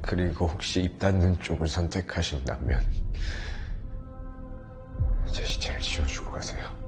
그리고 혹시 입 닫는 쪽을 선택하신다면 제 시체를 지워주고 가세요.